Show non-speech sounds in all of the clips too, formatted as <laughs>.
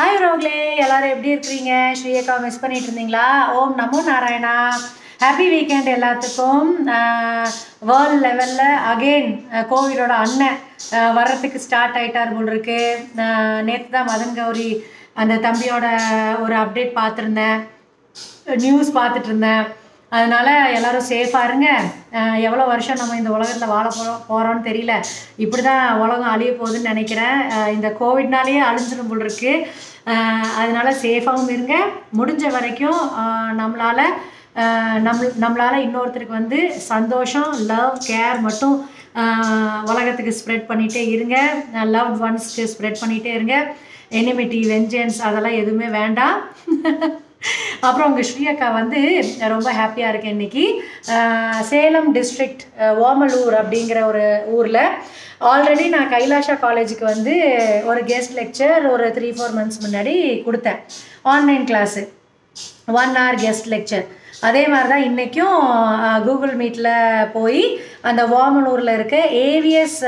Hi ரோக்லே எல்லாரும் எப்படி இருக்கிறீங்க? ஸ்ரீயக்கா மிஸ் பண்ணிட்டு இருந்தீங்களா ஓம் நமோ நாராயணா. ஹாப்பி வீக்கெண்ட் எல்லாத்துக்கும். வேர்ல்ட் லெவலில் அகெயின் கோவிடோட அண்ணன் வர்றதுக்கு ஸ்டார்ட் ஆயிட்டார் போல் இருக்கு. நேற்று தான் மதன் கௌரி அந்த தம்பியோட ஒரு அப்டேட் பார்த்துருந்தேன். நியூஸ் பார்த்துட்டு இருந்தேன். அதனால எல்லாரும் சேஃபாக இருங்க. எவ்வளோ வருஷம் நம்ம இந்த உலகத்தில் வாழ போகிறோம் போகிறோம்னு தெரியல. இப்படி தான் உலகம் அழிய போகுதுன்னு நினைக்கிறேன். இந்த கோவிட்னாலேயே அழிஞ்சிடும் போல் இருக்கு. அதனால சேஃபாகவும் இருங்க. முடிஞ்ச வரைக்கும் நம்மளால் நம்மளால நம்மளால் இன்னொருத்தருக்கு வந்து சந்தோஷம் லவ் கேர் மட்டும் உலகத்துக்கு ஸ்ப்ரெட் பண்ணிகிட்டே இருங்க. லவ் ஒன்ஸ்க்கு ஸ்ப்ரெட் பண்ணிகிட்டே இருங்க. எனிமிட்டி வெஞ்சன்ஸ் அதெல்லாம் எதுவுமே வேண்டாம். <laughs> அப்புறம் உங்கள் ஸ்ரீயக்கா வந்து ரொம்ப ஹாப்பியாக இருக்கேன் இன்னைக்கு. சேலம் டிஸ்ட்ரிக்ட் ஓமலூர் அப்படிங்கிற ஒரு ஊரில். ஆல்ரெடி நான் கைலாஷா காலேஜுக்கு வந்து ஒரு கெஸ்ட் லெக்சர் ஒரு த்ரீ ஃபோர் மந்த்ஸ் முன்னாடி கொடுத்தேன். Online class one hour guest lecture அதே மாதிரி தான் இன்றைக்கும் கூகுள் மீட்டில் போய் அந்த ஓமலூரில் இருக்க AVS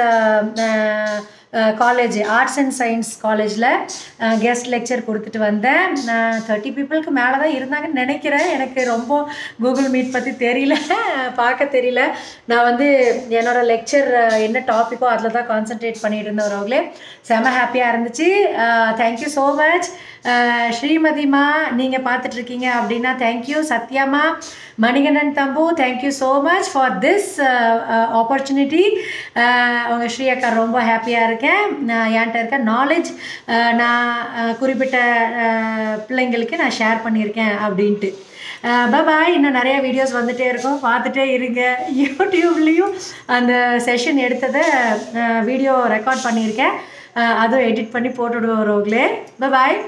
college arts and science காலேஜில் கெஸ்ட் லெக்சர் கொடுத்துட்டு வந்தேன். தேர்ட்டி பீப்புளுக்கு மேலே தான் இருந்தாங்கன்னு நினைக்கிறேன். எனக்கு ரொம்ப கூகுள் மீட் பற்றி தெரியல பார்க்க தெரியல. நான் வந்து என்னோடய லெக்சர் என்ன டாப்பிக்கோ அதில் தான் கான்சென்ட்ரேட் பண்ணிட்டு அவங்களே செம ஹாப்பியாக இருந்துச்சு. தேங்க்யூ ஸோ மச் ஸ்ரீமதிமா நீங்கள் பார்த்துட்ருக்கீங்க அப்படின்னா தேங்க்யூ சத்யாமா மணிகண்டன் தம்பு thank you so much for this opportunity உங்கள் ஸ்ரீ அக்கா ரொம்ப ஹாப்பியாக இருக்கேன். நான் என்கிட்ட இருக்க நாலேஜ் நான் குறிப்பிட்ட பிள்ளைங்களுக்கு நான் ஷேர் பண்ணியிருக்கேன் அப்படின்ட்டு. பாய் இன்னும் நிறைய வீடியோஸ் வந்துகிட்டே இருக்கும். பார்த்துட்டே இருங்க. யூடியூப்லேயும் அந்த செஷன் எடுத்ததை வீடியோ ரெக்கார்ட் பண்ணியிருக்கேன். அதுவும் எடிட் பண்ணி போட்டுவிடுவோம் ரோக்லே. பாய்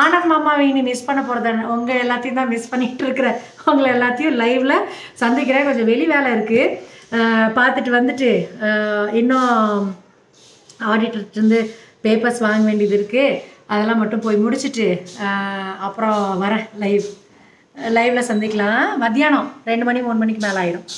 ஆனந்த் மாமாவை இனி மிஸ் பண்ண போகிறத உங்கள் எல்லாத்தையும் தான் மிஸ் பண்ணிகிட்டு இருக்கிறேன் உங்களை எல்லாத்தையும் லைவில் சந்திக்கிறேன். கொஞ்சம் வெளி வேலை இருக்குது பார்த்துட்டு வந்துட்டு இன்னும் ஆடிட்டர்லேருந்து பேப்பர்ஸ் வாங்க வேண்டியது இருக்குது அதெல்லாம் மட்டும் போய் முடிச்சுட்டு அப்புறம் வரேன் லைவ் லைவில் சந்திக்கலாம். மத்தியானம் ரெண்டு மணி மூணு மணிக்கு மேலே ஆயிரும்.